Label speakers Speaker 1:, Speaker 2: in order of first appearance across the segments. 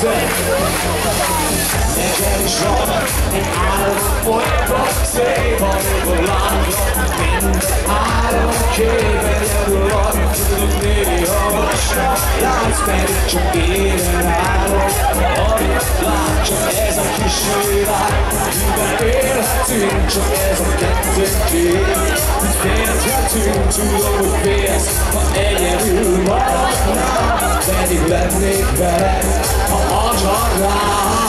Speaker 1: Isten! Nekem is van egy álom, olyan szép, amikor látlak, minden álom képen jelöl a tudod néha vasra, látsz pedig csak élen állok, amit lát, csak ez a kis világ, miben élhetünk, csak ez a kettőnk kép, hogy félthetünk, tudom, hogy félsz, ha egyedül maradnál, pedig lennék veled, ha akarnál.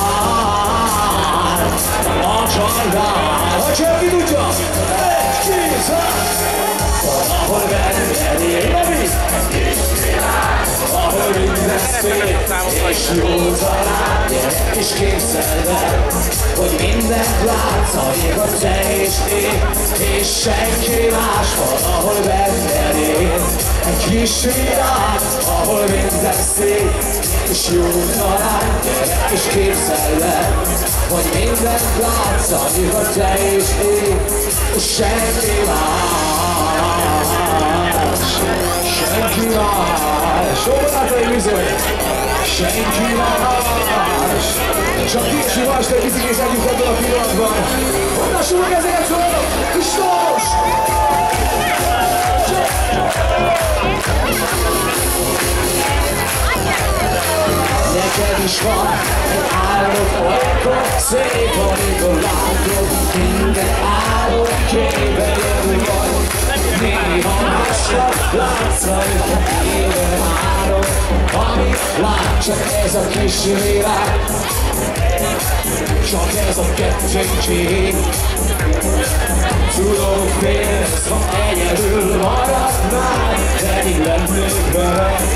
Speaker 1: Acsarnál, ha csak ki tudja, egy, két, Valahol benned él, Robi! Ahol minden szép és jó talán, és képzeld el, hogy mindent látsz, a te és én, és senki más valahol benned él. Egy kis világ, ahol minden szép és jó talán, és képzeld el, hogy mindent látsz, amíg a te és én, és senki más. Senki más. Sobarátai bizony. Senki más. Csak kicsi más, te viszik és együtt ebben a pillanatban. Honnan súlyog ezeket szólok? Kristóf! Is van álmod olykor szép, amikor látod minden álom képben jövő vagy. Néha másra látsz rajta élen áron, amit lát csak ez a kis világ. Csak ez a kettőnk kép. Tudom, félsz, ha egyedül maradnál, pedig lennék vele,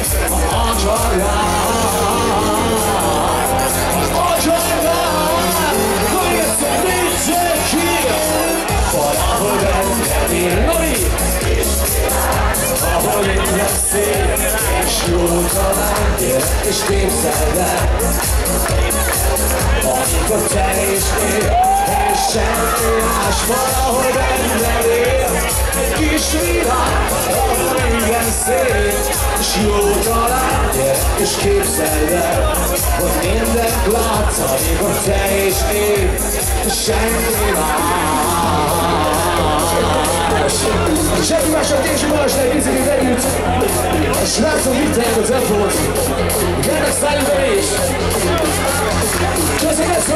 Speaker 1: Nori! Ahol minden szép, és jó talán, gyere és képzeld el, amikor te és én, és semmi más valahol benned él. Kis világ, ahol minden szép, és jó talán, gyere és képzeld el, hogy mindent látsz, amikor te és én, és semmi más. Semmi más, csak én sem Balázsnál készítünk együtt. A srácok itt el az elfogott. Gyerek szálljon is! Köszönöm szó!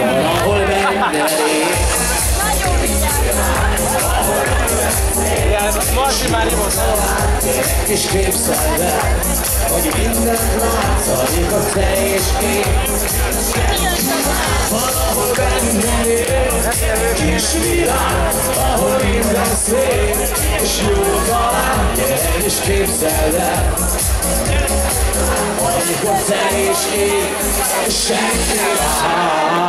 Speaker 1: Valahol benned él.
Speaker 2: Marci már ivott.
Speaker 1: és képzeld el, hogy mindent látsz, amikor te és én. Valahol benned él, kis világ, ahol minden szép, és jó talán, gyere és képzeld el, amikor te és én, senki más.